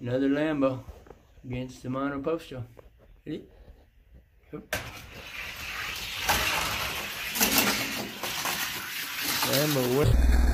Another Lambo against the monoposto. Ready? Yep. Lambo, what?